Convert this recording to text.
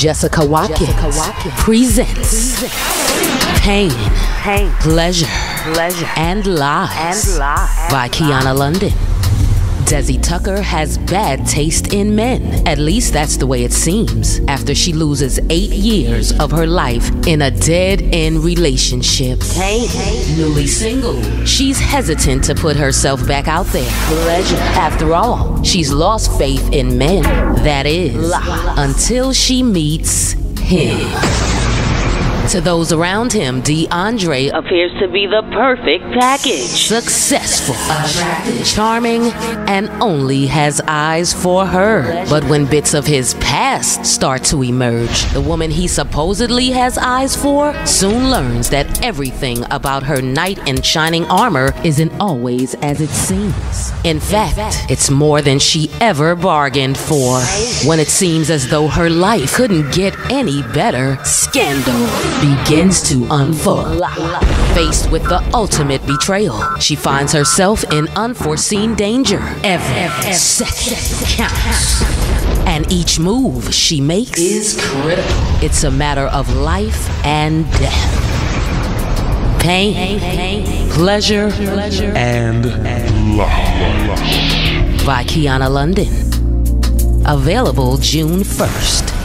Jessica Watkins, presents Pain, Pain, Pleasure, Pleasure, and Lies, and Lies. by Qiana London. Dezzy Tucker has bad taste in men. At least that's the way it seems. After she loses eight years of her life in a dead end relationship. Pain, Newly single, she's hesitant to put herself back out there. Pleasure. After all, she's lost faith in men. That is, until she meets him. To those around him, Diandre appears to be the perfect package. successful, attractive, charming, and only has eyes for her. But when bits of his past start to emerge, the woman he supposedly has eyes for soon learns that everything about her knight in shining armor isn't always as it seems. In fact, it's more than she ever bargained for. When it seems as though her life couldn't get any better, scandal begins to unfold. Faced with the ultimate betrayal, she finds herself in unforeseen danger. Every second counts. And each move she makes is critical. It's a matter of life and death. Pain, pleasure, and love. by Qiana London. Available June 1st.